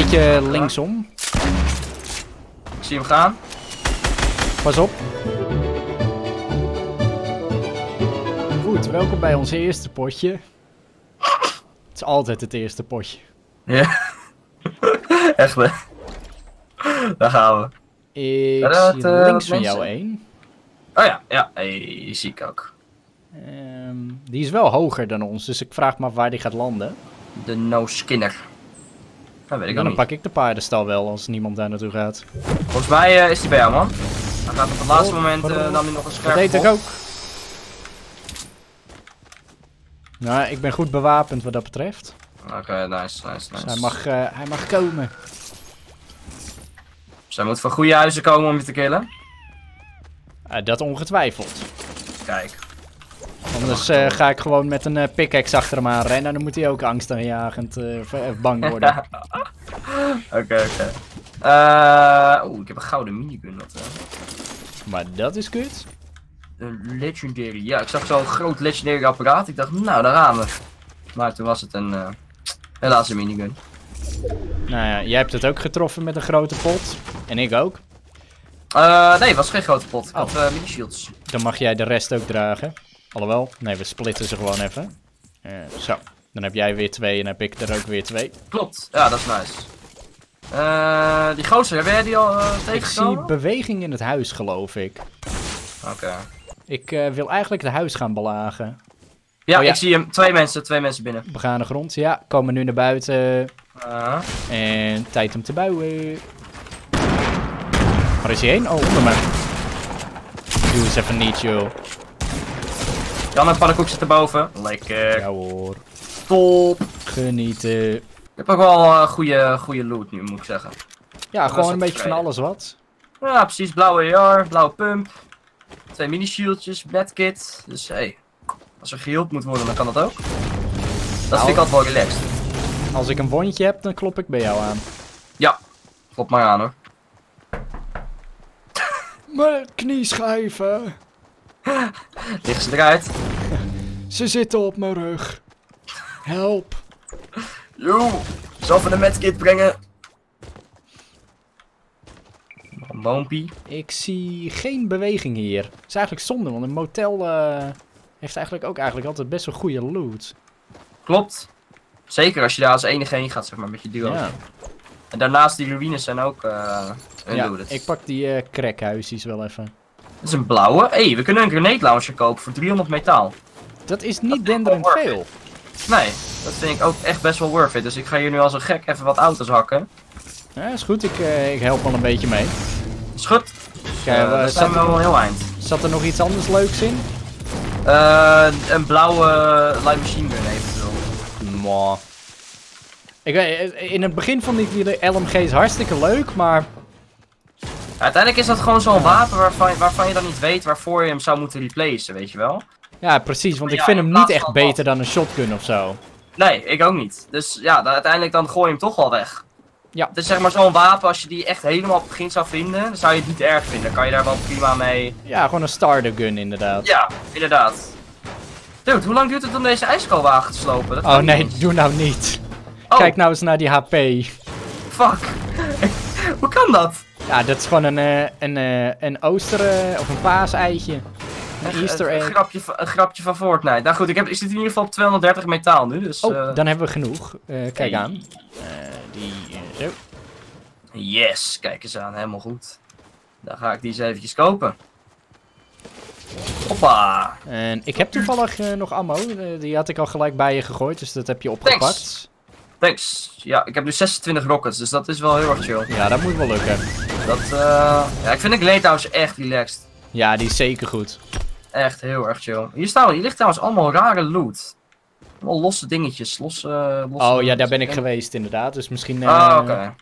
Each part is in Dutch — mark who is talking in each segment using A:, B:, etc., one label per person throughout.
A: beetje linksom.
B: Ik zie hem gaan.
A: Pas op. Goed, welkom bij ons eerste potje. Het is altijd het eerste potje.
B: Ja. Echt hè. Daar gaan we.
A: Ik
B: dat,
A: zie links van jou één.
B: Oh ja, ja, hey, die zie ik ook.
A: Ehm, die is wel hoger dan ons, dus ik vraag me af waar die gaat landen.
B: De No Skinner. Dat weet ik ook
A: dan pak ik de paardenstal wel als niemand daar naartoe gaat.
B: Volgens mij eh, is die bij jou, man. Hij gaat op het laatste
A: Oh,
B: moment,
A: pardon.
B: eh nam hij nog een
A: Dat
B: scherp
A: deed ik ook. Nou, ik ben goed bewapend wat dat betreft.
B: Oké, nice, nice,
A: Dus
B: nice.
A: hij mag, eh, hij mag komen.
B: Zij moet van goede huizen komen om je te killen.
A: Dat ongetwijfeld.
B: Kijk.
A: Anders eh, ga ik gewoon met een eh, pickaxe achter hem aan rennen. Dan moet hij ook angstaanjagend eh, bang worden.
B: Oké, oké. Eh, Oeh, ik heb een gouden minigun. Wat,
A: maar dat is kut.
B: een legendary. Ja, ik zag zo'n groot legendary apparaat. Ik dacht, nou, daar gaan we. Maar toen was het een, helaas een minigun.
A: Nou ja, jij hebt het ook getroffen met een grote pot. En ik ook.
B: Nee, het was geen grote pot. Ik
A: Oh.
B: had mini shields.
A: Dan mag jij de rest ook dragen. Alhoewel, nee, we splitten ze gewoon even. Eh, zo, dan heb jij weer twee en heb ik er ook weer twee.
B: Klopt, ja, dat is nice. Eh, die gozer, heb jij die al eh
A: Ik zie
B: tegengekomen?
A: beweging in het huis, geloof ik.
B: Oké.
A: Ik wil eigenlijk het huis gaan belagen.
B: Ja,
A: Oh, ja.
B: ik zie hem. Twee mensen, twee mensen binnen.
A: Begane grond, ja. Komen nu naar buiten.
B: Uh,
A: En tijd om te bouwen. Waar is hij heen? Oh, onder me. Doe eens even niet, joh.
B: Jan en pannenkoek zitten boven. Lekker.
A: Ja hoor.
B: Top.
A: Genieten.
B: Ik heb ook wel eh, goede, goede loot nu, moet ik zeggen.
A: Ja, gewoon een beetje van alles wat.
B: Ja, precies. Blauwe AR, blauwe pump. Twee mini-shieldjes, medkit. Dus hey, als er geheeld moet worden, dan kan dat ook. Dat vind ik altijd wel relaxed.
A: Als ik een wondje heb, dan klop ik bij jou aan.
B: Ja, klopt maar aan hoor.
A: Mijn knieschijven.
B: Liggen ze eruit.
A: Ze zitten op mijn rug. Help.
B: Yo, zal even een medkit brengen. Boompie.
A: Ik zie geen beweging hier. Het is eigenlijk zonde, want een motel eh, heeft eigenlijk ook eigenlijk altijd best wel goede loot.
B: Klopt. Zeker als je daar als enige heen gaat, zeg maar, met je duo.
A: Ja,
B: En daarnaast die ruïnes zijn ook uh,
A: ja ik pak die eh crackhuisjes wel even.
B: Dat is een blauwe. Hé, hey, we kunnen een grenade launcher kopen voor 300 metaal.
A: Dat is niet denderend veel.
B: Nee, dat vind ik ook echt best wel worth it. Dus ik ga hier nu als een gek even wat auto's hakken.
A: Ja, is goed. Ik, eh, ik help wel een beetje mee.
B: Is goed.
A: Kijk,
B: Eh,
A: zat,
B: zijn we wel heel eind.
A: zat er nog iets anders leuks in?
B: Eh, een blauwe light machine gun eventueel.
A: Mwah. Ik weet, in het begin vond ik die LMG's hartstikke leuk, maar
B: Uiteindelijk is dat gewoon zo'n wapen waarvan, waarvan je dan niet weet waarvoor je hem zou moeten replacen, weet je wel?
A: Ja, precies. Want ik
B: Ja,
A: vind
B: in
A: hem niet echt beter dan een shotgun of zo.
B: Nee, ik ook niet. Dus ja, dan, uiteindelijk dan gooi je hem toch wel weg.
A: Ja.
B: Het is zeg maar zo'n wapen, als je die echt helemaal op het begin zou vinden, dan zou je het niet erg vinden. Dan kan je daar wel prima mee...
A: Ja, gewoon een starter gun inderdaad.
B: Ja, inderdaad. Dude, hoe lang duurt het om deze ijskoolwagen te slopen? Dat
A: Oh nee, doe nou niet.
B: Oh,
A: Kijk nou eens naar die HP.
B: fuck. hoe kan dat?
A: Ja, dat is gewoon een, eh, een, eh, een ooster eh, of een paaseitje. Een easter
B: Een, een,
A: egg.
B: grapje, een grapje van Fortnite. Nou goed, ik, heb, ik zit in ieder geval op 230 metaal nu, dus...
A: Oh,
B: eh,
A: dan hebben we genoeg. Eh, kijk aan. Eh, die, zo.
B: Yes, kijk eens aan, helemaal goed. Dan ga ik die eens eventjes kopen. Hoppa.
A: En ik heb toevallig nog ammo. Die had ik al gelijk bij je gegooid, dus dat heb je opgepakt.
B: Thanks. Thanks. Ja, ik heb nu 26 rockets, dus dat is wel heel erg chill.
A: Ja, dat moet wel lukken.
B: Dat. Ja, ik vind de Glade House echt relaxed.
A: Ja, die is zeker goed.
B: Echt heel erg chill. Hier, staan, hier ligt trouwens allemaal rare loot. Allemaal losse dingetjes, losse... losse
A: Oh ja, daar ben ik geweest inderdaad. Dus misschien... eh,
B: Ah, oké.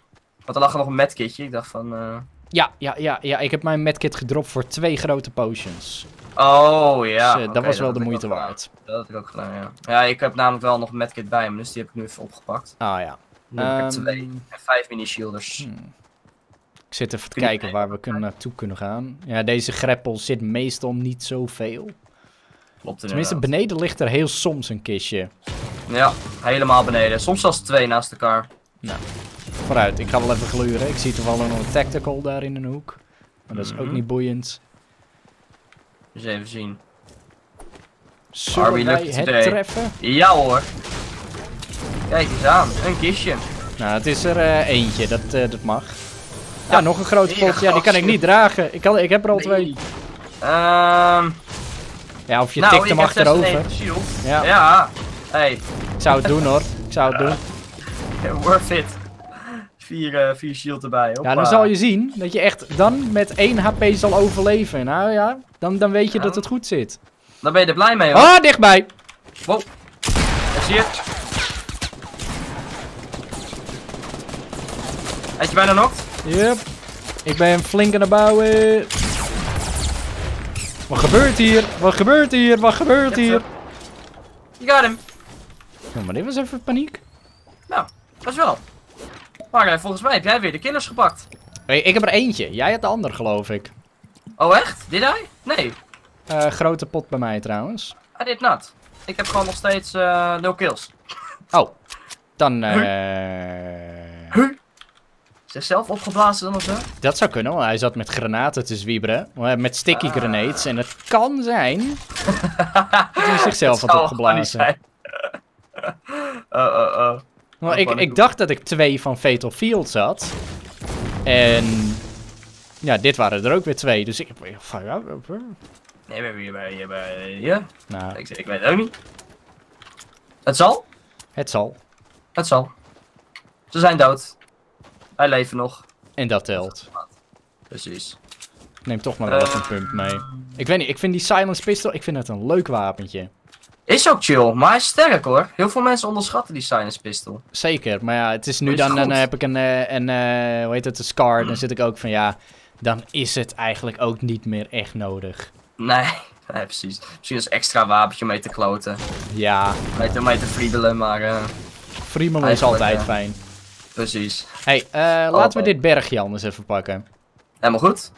B: Want er lag er nog een medkitje. Ik dacht van... eh,
A: Ja, ja, ja, ja, ik heb mijn medkit gedropt voor twee grote potions.
B: Oh ja.
A: dus eh, dat was wel de moeite waard.
B: Dat heb ik ook gedaan, ja. Ja, ik heb namelijk wel nog een medkit bij me, dus die heb ik nu even opgepakt.
A: Ah ja.
B: Nu heb ik
A: Ehm,
B: twee en vijf mini-shielders.
A: hmm. Zit even te kijken waar we kunnen naartoe kunnen gaan. Ja, deze greppel zit meestal niet zoveel.
B: Klopt
A: Tenminste, beneden ligt er heel soms een kistje.
B: Ja, helemaal beneden. Soms zelfs twee naast elkaar.
A: vooruit. Ik ga wel even gluren. Ik zie toevallig nog een tactical daar in een hoek. Maar dat is ook
B: Mhm.
A: niet boeiend.
B: Dus even zien.
A: Zullen
B: we
A: wij het
B: today?
A: treffen?
B: Ja hoor. Kijk eens aan, een kistje.
A: Nou, het is er eh, eentje. Dat, eh, dat mag. Ja, nog een grote pot. Ja, die kan ik niet dragen. Ik, kan, ik heb er al twee.
B: Ehm
A: Ja, of je
B: nou,
A: tikt
B: ik
A: hem
B: heb
A: achterover.
B: 96 shield.
A: Ja,
B: Ja. Hey,
A: ik zou het doen hoor. Ik zou het doen.
B: worth it. Vier, eh, vier shield erbij.
A: Ja,
B: Hoppa.
A: dan zal je zien dat je echt dan met 1 HP zal overleven. Nou ja, dan, dan weet je dat het goed zit.
B: Dan ben je er blij mee hoor.
A: Ah, dichtbij!
B: Wow. Ik zie het. Had je bijna nog?
A: Yep. Ik ben flink aan het bouwen. Wat gebeurt hier? Wat gebeurt hier? Wat gebeurt hier?
B: Je got hem.
A: Ja, maar dit was even paniek.
B: Nou, dat is wel. Maar eh, volgens mij heb jij weer de killers gepakt.
A: Hey, ik heb er eentje. Jij hebt de ander, geloof ik.
B: Oh echt? Did I? Nee,
A: Eh, grote pot bij mij trouwens.
B: I did not. Ik heb gewoon nog steeds eh nul kills.
A: Oh. Dan, eh...
B: Zichzelf opgeblazen dan of zo?
A: Dat zou kunnen, want hij zat met granaten te zwieberen. Met sticky
B: Ah.
A: grenades. En het kan zijn dat hij zichzelf had opgeblazen.
B: Oh, oh, oh.
A: Ik, ik dacht dat ik twee van Fatal Fields had. En... Ja, dit waren er ook weer twee. Dus ik... ja,
B: Nee, we hebben hier bij, hier bij, hier.
A: Nou,
B: Ik, ik weet het ook niet. Het zal?
A: het zal.
B: Het zal. Ze zijn dood. Wij leven nog.
A: En dat telt.
B: Precies.
A: Neem toch maar wel even een pump mee. Ik weet niet, ik vind die silence pistol, ik vind het een leuk wapentje.
B: Is ook chill, maar hij is sterk hoor. Heel veel mensen onderschatten die Silence Pistol.
A: Zeker, maar ja, het is nu
B: Is
A: dan, dan heb ik een, eh, een eh, hoe heet het, een scar. Dan zit ik ook van, ja, dan is het eigenlijk ook niet meer echt nodig.
B: Nee, nee precies. Misschien als extra wapentje mee te kloten.
A: Ja,
B: Mee te, mee te friedelen, maar eh,
A: friemelen is altijd
B: ja.
A: fijn.
B: Precies.
A: hey, eh, laten we dit bergje anders even pakken.
B: Helemaal goed.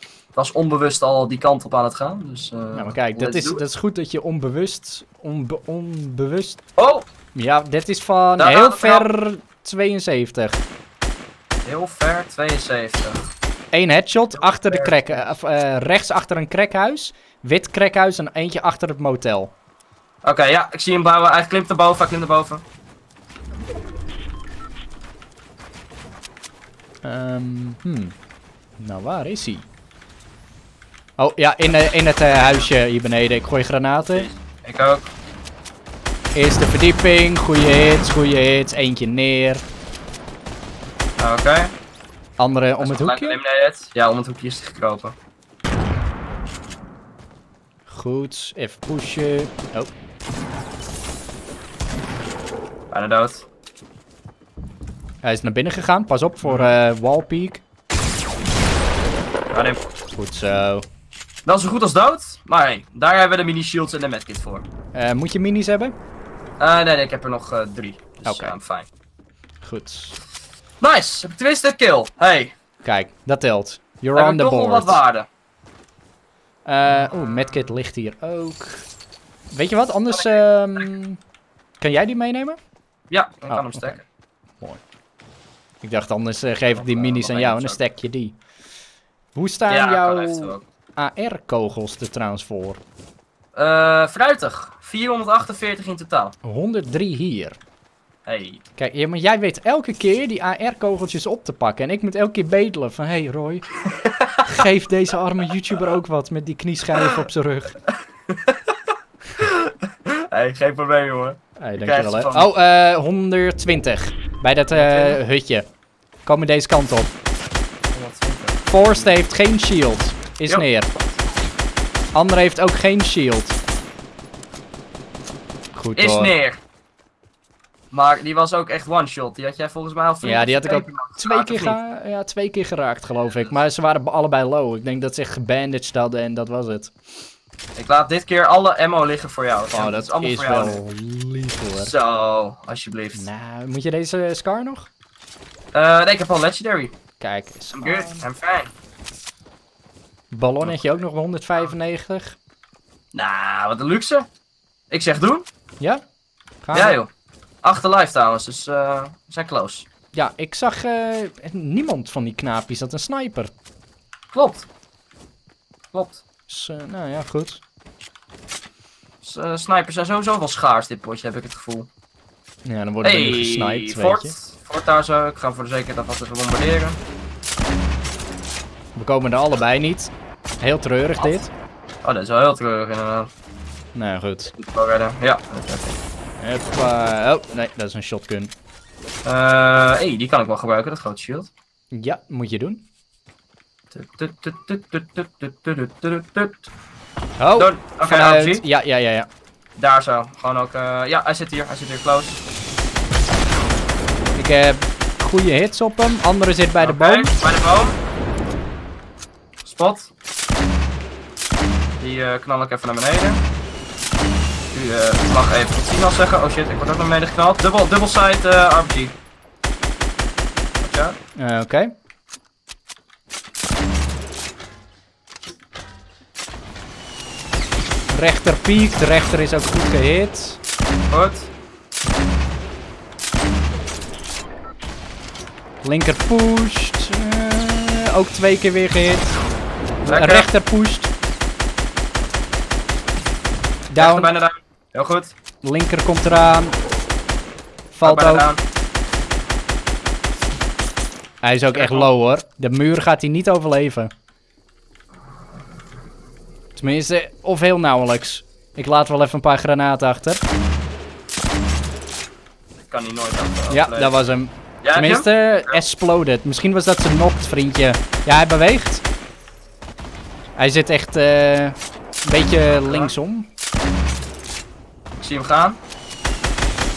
B: Ik was onbewust al die kant op aan het gaan, dus... eh,
A: Ja, maar kijk, dat is, dat is goed dat je onbewust, onbe- onbewust...
B: Oh!
A: Ja, dit is van
B: Daar
A: heel ver 72.
B: Heel ver, 72.
A: Eén headshot achter de krek, eh, of, rechts achter een krekhuis. Wit krekhuis en eentje achter het motel.
B: Oké, ja, ik zie hem bouwen. Hij klimt naar boven, hij klimt naar
A: Ehm, hmm. Nou, waar is hij? Oh, ja, in, eh, in het eh, huisje hier beneden. Ik gooi granaten.
B: Ik ook.
A: Eerste verdieping. Goeie hits, goeie hits. Eentje neer.
B: Oké.
A: Andere om het hoekje.
B: Ja, om het hoekje is hij gekropen.
A: Goed, even pushen. Oh,
B: Bijna dood.
A: Hij is naar binnen gegaan. Pas op voor eh wallpeak.
B: Ja.
A: Goed zo.
B: Wel zo goed als dood, maar hey, daar hebben we de mini shields en de medkit voor.
A: Eh, moet je minis hebben?
B: Eh, nee, nee, ik heb er nog drie. Dus okay. I'm fine.
A: Goed.
B: Nice, heb ik tenminste een kill. Hey,
A: Kijk, dat telt. You're
B: heb
A: on
B: ik
A: the
B: toch wel
A: board.
B: wat waarde.
A: Eh, Oeh, medkit ligt hier ook. Weet je wat, anders... ehm, kan jij die meenemen?
B: Ja, ik
A: Oh,
B: kan hem
A: oké.
B: stacken.
A: Ik dacht, anders eh, geef ik die
B: eh,
A: minis aan jou en dan stack je die. Hoe staan
B: Ja,
A: jouw. AR-kogels er trouwens voor?
B: Eh, fruitig. 448 in totaal.
A: 103 hier.
B: Hey.
A: Kijk, ja, maar jij weet elke keer die AR-kogeltjes op te pakken. En ik moet elke keer bedelen van... Hé hey Roy, geef deze arme YouTuber ook wat met die knieschijf op zijn rug.
B: Hey, geen probleem hoor.
A: Hey, dankjewel hè. Oh, eh 120. Bij dat
B: 120?
A: hutje. Komen deze kant op.
B: 120.
A: Forst heeft geen shield. Is
B: Jo.
A: neer. Ander heeft ook geen shield. Goed
B: Is
A: hoor.
B: neer. Maar die was ook echt one shot. Die had jij volgens mij al
A: Ja, die had ik ook
B: twee keer
A: ja, twee keer geraakt, geloof ik. Maar ze waren allebei low. Ik denk dat ze echt gebandaged hadden en dat was het.
B: Ik laat dit keer alle ammo liggen voor jou.
A: Oh, dat
B: allemaal
A: is
B: voor jou
A: wel
B: Zo, alsjeblieft.
A: Nou, moet je deze Scar nog?
B: Eh, nee, ik heb al legendary.
A: Kijk, eens
B: I'm good. I'm fine.
A: Ballonnetje ook nog 195.
B: Nou, wat een luxe. Ik zeg doen.
A: Ja? Gaan
B: Ja
A: we?
B: joh. Achter live trouwens, dus eh, we zijn close.
A: Ja, ik zag eh, niemand van die knaapjes had een sniper.
B: Klopt. Klopt.
A: Dus, nou ja, goed.
B: Eh, snipers zijn sowieso wel schaars dit potje, heb ik het gevoel.
A: Ja, dan worden we nu
B: Hey,
A: gesniped, weet je.
B: Fort. Fort daar zo. Ik ga voor de zekerheid alvast even bombarderen.
A: We komen er allebei niet. Heel treurig dit.
B: Oh, dat is wel heel treurig inderdaad.
A: Nou goed.
B: Moet ik wel redden. Ja.
A: Hoppa. Oh, nee, dat is een shotgun.
B: Eh, hey, die kan ik wel gebruiken, dat grote shield.
A: Ja, moet je doen. Oh.
B: Oké,
A: vanuit...
B: RPG.
A: Ja, ja, ja, ja.
B: Daar zo. Gewoon ook. eh, ja, hij zit hier. Hij zit hier close.
A: Ik heb goede hits op hem. Andere zit bij de
B: Oké,
A: boom.
B: Bij de boom. Spot. Die eh, knal ik even naar beneden. U eh, mag even tot ziens zeggen. Oh shit, ik word ook naar beneden geknald. Dubbel, dubbel side eh, RPG. Ja.
A: Eh, Rechter piekt. De rechter is ook goed gehit.
B: Goed.
A: Linker pusht. Eh, ook twee keer weer gehit.
B: Lekker.
A: Rechter pusht.
B: Rechter
A: Down.
B: bijna down. Heel goed.
A: Linker komt eraan. Valt ook.
B: down.
A: Hij is ook echt low hoor. De muur gaat hij niet overleven. Tenminste, of heel nauwelijks. Ik laat wel even een paar granaten achter.
B: Ik kan die nooit
A: Ja, dat was hem.
B: Ja, hem?
A: Tenminste, exploded. Misschien was dat zijn knocked, vriendje. Ja, hij beweegt. Hij zit echt eh, een beetje linksom.
B: Ik zie hem gaan.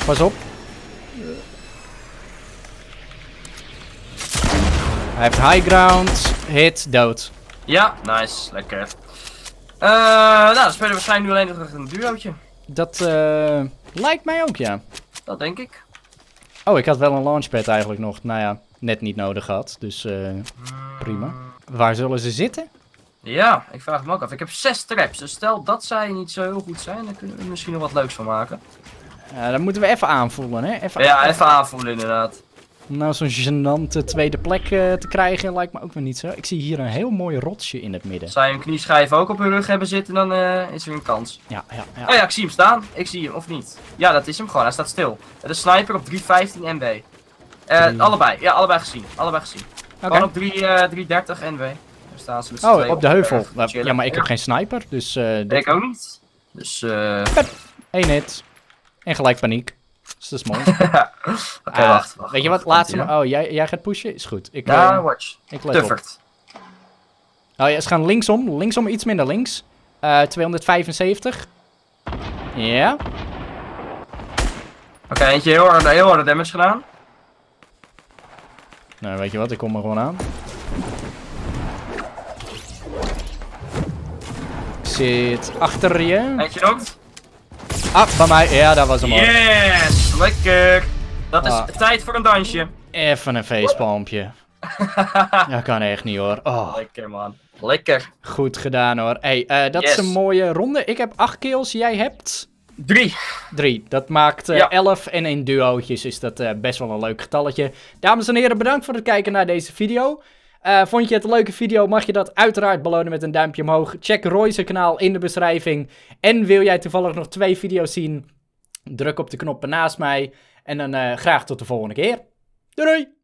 A: Pas op. Hij heeft high ground. Hit, dood.
B: Ja, nice. Lekker. Eh, nou, dan spelen we waarschijnlijk nu alleen nog een duootje.
A: Dat eh, lijkt mij ook, ja.
B: Dat denk ik.
A: Oh, ik had wel een launchpad eigenlijk nog. Nou ja, net niet nodig gehad. Dus eh, prima. Waar zullen ze zitten?
B: Ja, ik vraag me ook af. Ik heb zes traps. Dus stel dat zij niet zo heel goed zijn, dan kunnen we er misschien nog wat leuks van maken.
A: Ja, dan moeten we even aanvoelen, hè? Even,
B: Ja, even aanvoelen inderdaad.
A: Om nou zo'n gênante tweede plek eh, te krijgen lijkt me ook weer niet zo. Ik zie hier een heel mooi rotsje in het midden.
B: Als zij een knieschijf ook op hun rug hebben zitten, dan eh, is er een kans.
A: Ja, ja, ja.
B: Oh ja, ik zie hem staan. Ik zie hem, of niet? Ja, dat is hem gewoon. Hij staat stil. De sniper op 315 NW. Eh, allebei. Ja, allebei gezien. Allebei gezien. Gewoon op 3, eh 330 NW. Daar staan ze met
A: Oh, op de heuvel.
B: chillen.
A: Ja, maar ik heb geen sniper, dus dit-
B: Ik ook niet. Dus, eh...
A: één hit. En gelijk paniek. Dus dat is mooi.
B: Oké,
A: Ah,
B: wacht, wacht.
A: Weet je wat?
B: wacht,
A: Laat ze
B: komt-ie,
A: maar. Oh, jij, jij gaat pushen? Is goed. Ik?
B: Ja,
A: eh,
B: watch.
A: ik let op.
B: Tuffert.
A: Oh ja, ze gaan linksom. Linksom iets minder links. Eh 275. Ja.
B: Oké, eentje heel harde, heel harde damage gedaan.
A: Nou, weet je wat? Ik kom er gewoon aan. Ik zit achter je.
B: Eentje ook.
A: Ah, bij mij. Ja, dat was hem al.
B: Yes, lekker. Dat is
A: Ah.
B: tijd voor een dansje.
A: Even een facepalmpje. Dat kan echt niet hoor. Oh,
B: Lekker man. Lekker.
A: goed gedaan hoor. Hey, eh, dat
B: Yes.
A: is een mooie ronde. Ik heb 8 kills, jij hebt
B: Drie.
A: 3. Dat maakt eh
B: Ja.
A: 11 en in duootjes is dat eh, best wel een leuk getalletje. Dames en heren, bedankt voor het kijken naar deze video. Eh, vond je het een leuke video, mag je dat uiteraard belonen met een duimpje omhoog. Check Roy's kanaal in de beschrijving. En wil jij toevallig nog twee video's zien, druk op de knoppen naast mij. En dan eh, graag tot de volgende keer. Doei doei!